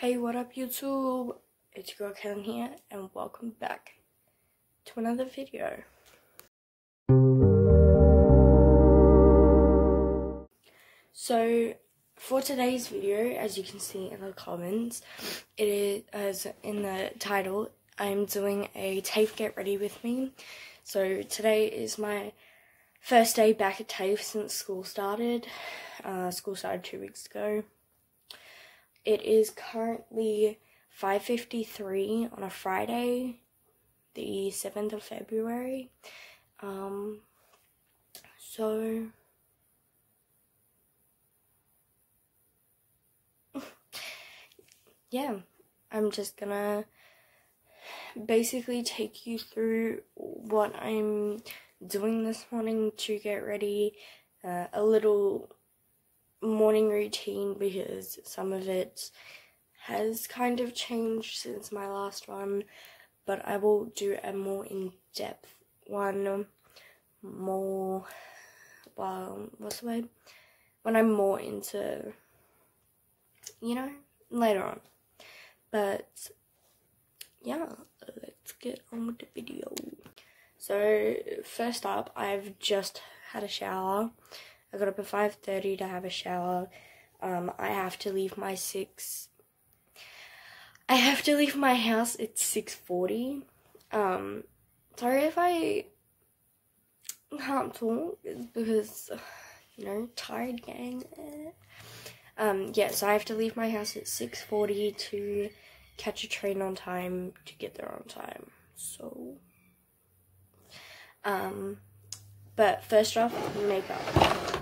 Hey, what up YouTube? It's your girl Cailin here and welcome back to another video. So, for today's video, as you can see in the comments, it is as in the title, I'm doing a TAFE get ready with me. So today is my first day back at TAFE since school started. Uh, school started two weeks ago. It is currently 5.53 on a Friday, the 7th of February. Um, so, yeah, I'm just gonna basically take you through what I'm doing this morning to get ready, uh, a little morning routine because some of it has kind of changed since my last one, but I will do a more in depth one, more, well, what's the word? When I'm more into, you know, later on. But yeah, let's get on with the video. So first up, I've just had a shower. I got up at 5.30 to have a shower. Um, I have to leave my 6... I have to leave my house at 6.40. Um, sorry if I can't talk, because, you know, tired gang. Um, yeah, so I have to leave my house at 6.40 to catch a train on time to get there on time. So, um, but first off, makeup.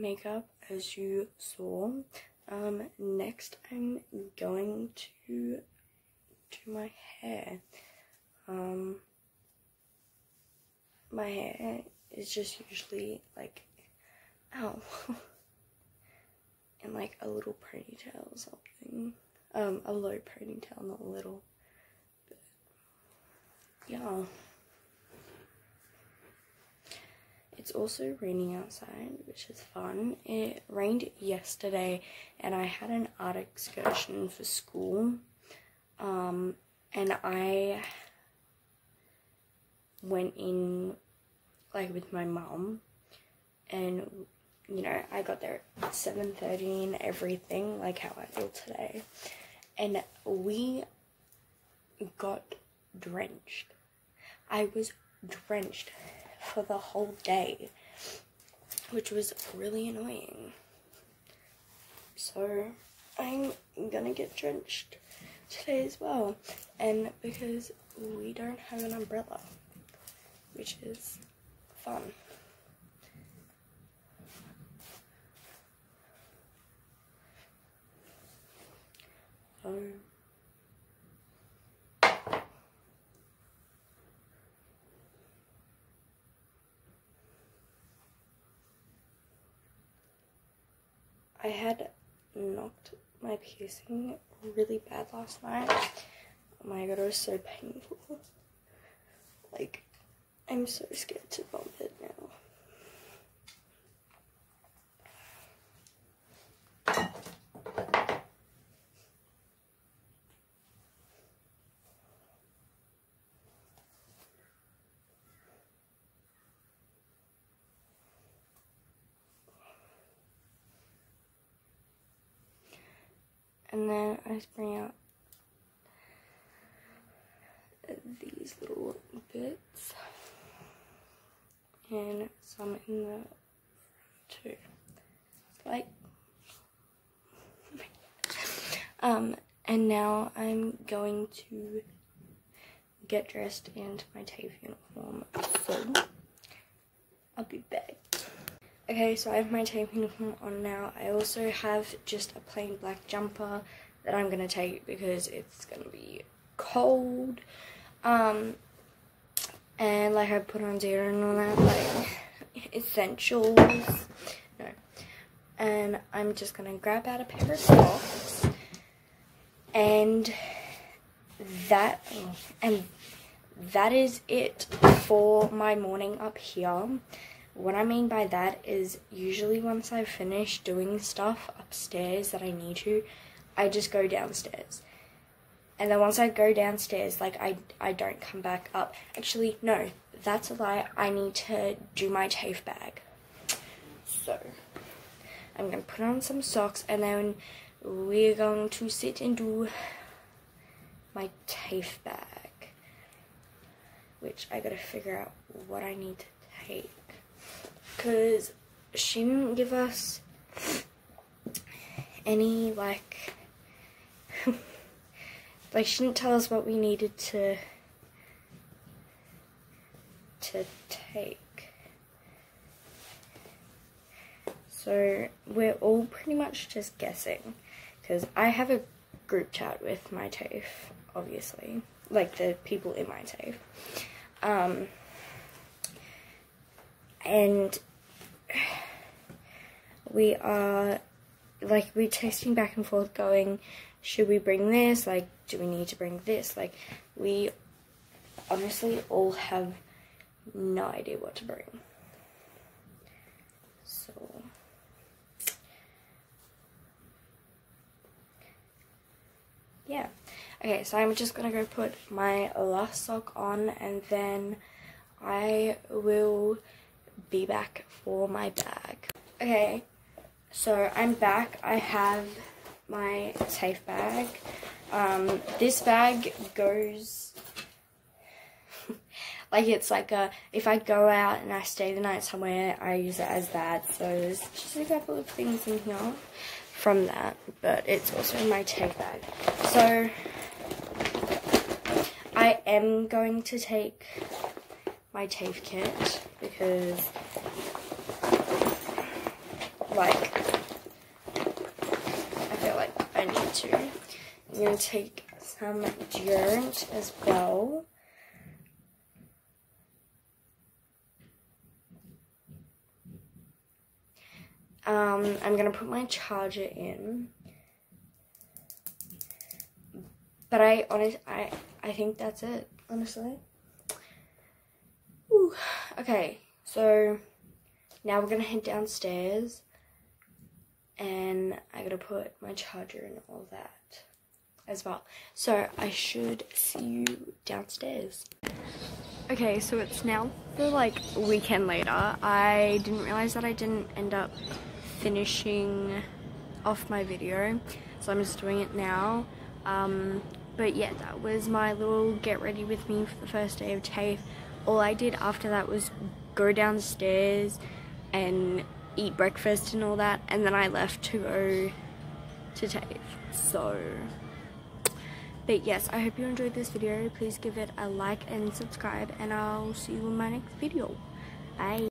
Makeup as you saw. Um, next I'm going to do my hair. Um, my hair is just usually like, ow, and like a little ponytail or something. Um, a low ponytail, not a little. But, yeah. It's also raining outside, which is fun. It rained yesterday, and I had an art excursion for school. Um, and I went in like with my mum, and you know I got there at seven thirty and everything, like how I feel today, and we got drenched. I was drenched for the whole day, which was really annoying. So I'm gonna get drenched today as well, and because we don't have an umbrella, which is fun. So I had knocked my piercing really bad last night. Oh my god, it was so painful. Like, I'm so scared to bump it now. And then I bring out these little bits. And some in the front too. Like um and now I'm going to get dressed into my TAFE uniform so I'll be back Okay, so I have my TAFE uniform on now. I also have just a plain black jumper that I'm going to take because it's going to be cold. Um, and like I put on deodorant and all that, like essentials. No. And I'm just going to grab out a pair of socks. And that, and that is it for my morning up here. What I mean by that is usually once I finish doing stuff upstairs that I need to, I just go downstairs. And then once I go downstairs, like I, I don't come back up. Actually, no, that's a lie. I need to do my TAFE bag. So, I'm going to put on some socks and then we're going to sit and do my TAFE bag. Which I got to figure out what I need to take because she didn't give us any like like she didn't tell us what we needed to to take. So we're all pretty much just guessing. Because I have a group chat with my TAFE obviously. Like the people in my TAFE. Um and we are like we're texting back and forth going should we bring this? Like do we need to bring this? Like we honestly all have no idea what to bring. So yeah. Okay so i'm just gonna go put my last sock on and then i will be back for my bag. Okay so I'm back. I have my TAFE bag. Um, this bag goes like it's like a if I go out and I stay the night somewhere, I use it as that. So there's just a couple of things in here from that, but it's also my TAFE bag. So I am going to take my TAFE kit because like, I feel like To. I'm going to take some deodorant as well. Um, I'm going to put my charger in. But I honestly, I I think that's it, honestly. Ooh. Okay, so now we're gonna head downstairs and I gotta put my charger and all that as well. So I should see you downstairs. Okay, so it's now the like weekend later. I didn't realize that I didn't end up finishing off my video, so I'm just doing it now. Um, but yeah, that was my little get ready with me for the first day of TAFE. All I did after that was go downstairs and eat breakfast and all that, and then I left to go to TAFE. So, but yes, I hope you enjoyed this video. Please give it a like and subscribe, and I'll see you in my next video. Bye.